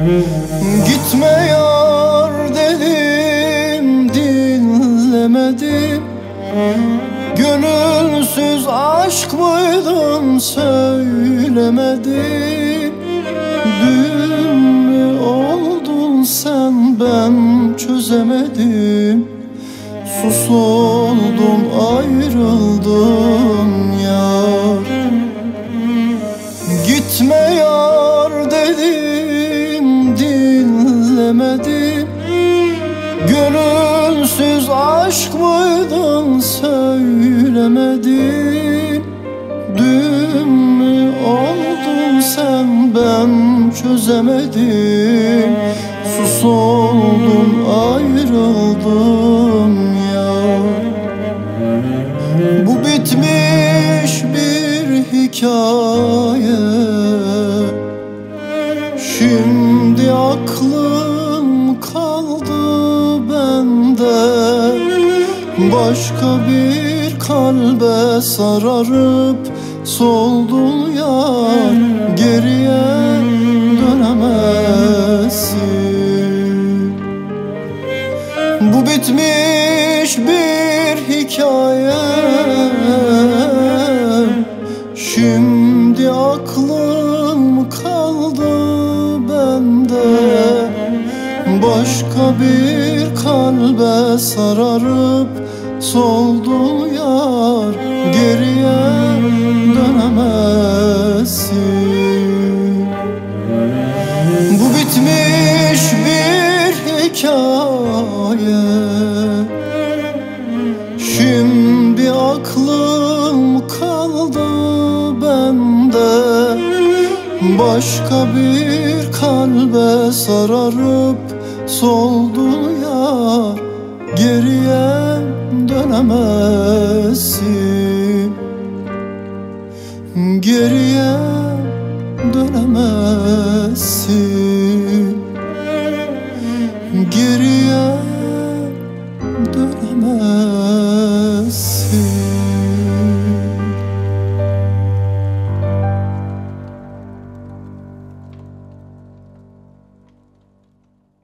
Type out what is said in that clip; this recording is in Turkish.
Gitme yar dedim dinlemedim Gönülsüz aşk mıydın söylemedim Dün mü oldun sen ben çözemedim. Sus oldum ayrıldım aşk mıydın söylemedim Dün mü oldun sen ben çözemedim. Sus oldum ayrıldım ya. Bu bitmiş bir hikaye. Şimdi aklım Başka bir kalbe sararıp soldun ya Geriye dönemezsin. Bu bitmiş bir hikaye. Şimdi aklım kaldı bende. Başka bir kalbe sararıp soldu yar Geriye dönemezsin. Bu bitmiş bir hikaye. Şimdi aklım kaldı bende. Başka bir kalbe sararıp soldu ya geriye dönemezsin. Geriye dönemezsin. Geriye dönemezsin.